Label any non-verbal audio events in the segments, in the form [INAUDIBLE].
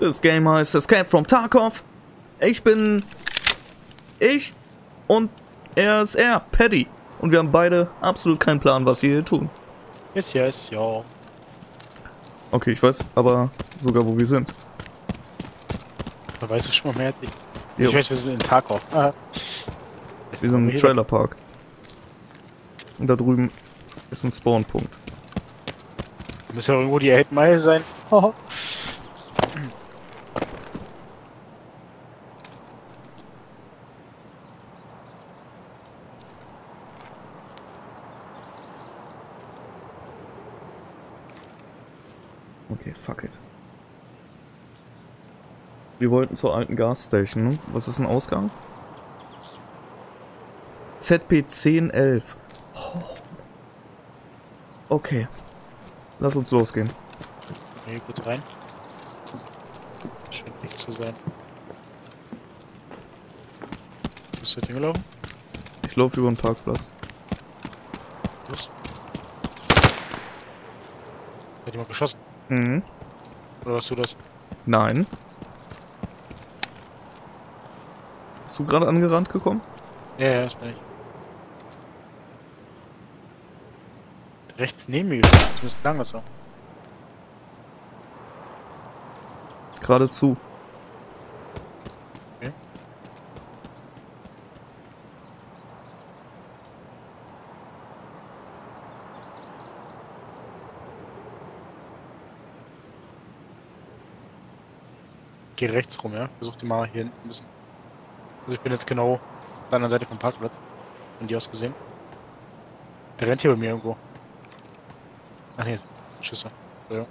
Das Game heißt Escape from Tarkov. Ich bin ich und er ist er, Paddy. Und wir haben beide absolut keinen Plan, was wir hier tun. Yes, yes, ja. Okay, ich weiß aber sogar, wo wir sind. Da weißt du schon mal mehr als ich. Jo. Ich weiß, wir sind in Tarkov. Ah. Wir sind im Trailerpark. Und da drüben ist ein Spawnpunkt. Muss ja irgendwo die 8 Mile sein. [LAUGHS] Okay, fuck it. Wir wollten zur alten Gasstation. Ne? Was ist ein Ausgang? ZP 1011. Oh. Okay. Lass uns losgehen. Nee, gut rein. Scheint nicht zu sein. Bist du jetzt hingelaufen? Ich laufe über den Parkplatz. Los. Hat jemand geschossen? Mhm. Oder warst du das? Nein. Bist du gerade angerannt gekommen? Ja, ja, das bin ich. Rechts neben mir, zumindest lang ist er. Geradezu. Geh rechts rum, ja? Versuch die mal hier hinten ein bisschen. Also ich bin jetzt genau auf der anderen Seite vom Parkplatz. Von dir aus gesehen. Der rennt hier bei mir irgendwo. Ach nee, Schüsse. Ja.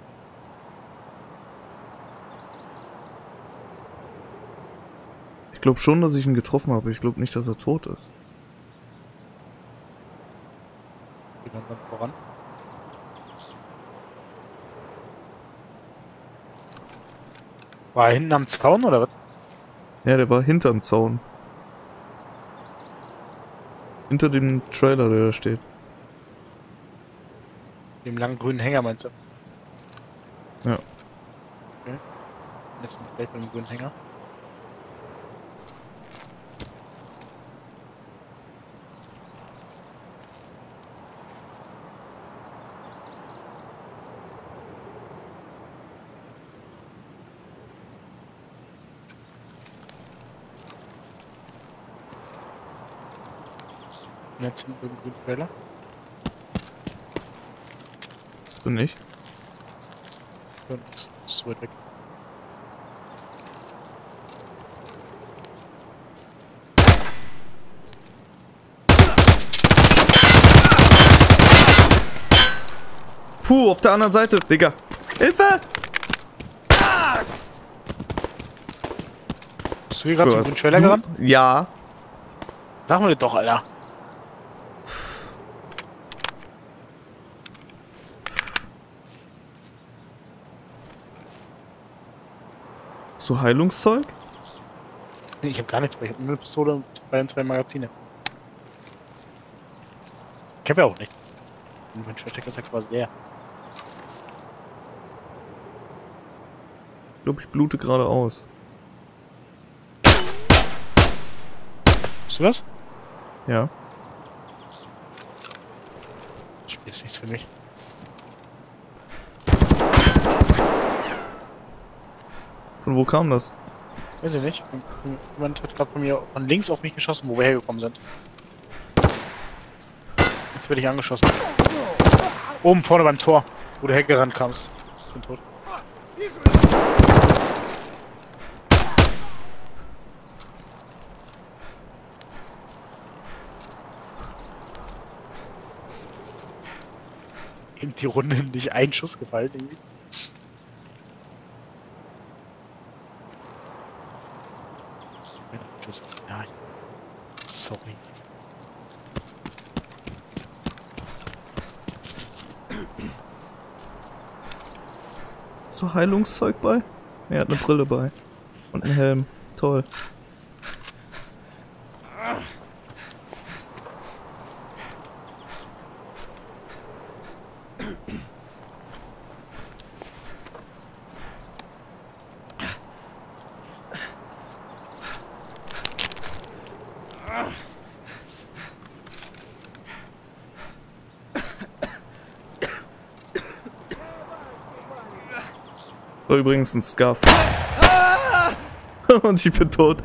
Ich glaube schon, dass ich ihn getroffen habe. Ich glaube nicht, dass er tot ist. Wir dann voran. War er hinten am Zaun oder was? Ja, der war hinterm Zaun. Hinter dem Trailer, der da steht. Dem langen grünen Hänger meinst du? Ja. Okay. Jetzt ich gleich beim grünen Hänger. Jetzt hinten beim grünen Trailer. Das bin ich. Und ist zu weit weg. Puh, auf der anderen Seite, Digga. Hilfe! Bist du hier gerade Du zum grünen Trailer du- gerannt? Ja. Sag mir das doch, Alter. So Heilungszeug? Nee, ich hab gar nichts. Ich hab nur eine Pistole und zwei, zwei Magazine. Ich hab ja auch nichts. Und mein Versteck ist ja quasi leer. Ich glaube, ich blute gerade aus. Bist du das? Ja. Das Spiel ist nichts für mich. Von wo kam das? Weiß ich nicht. Jemand hat gerade von mir von links auf mich geschossen, wo wir hergekommen sind. Jetzt werde ich angeschossen. Oben vorne beim Tor, wo du hergerannt kamst. Ich bin tot. Eben die Runde nicht ein Schuss gefallen irgendwie. Tschüss. Ja. Sorry. Hast du Heilungszeug bei? Er hat eine Brille bei. Und einen Helm. Toll. War übrigens ein Scarf. [LAUGHS] Und ich bin tot.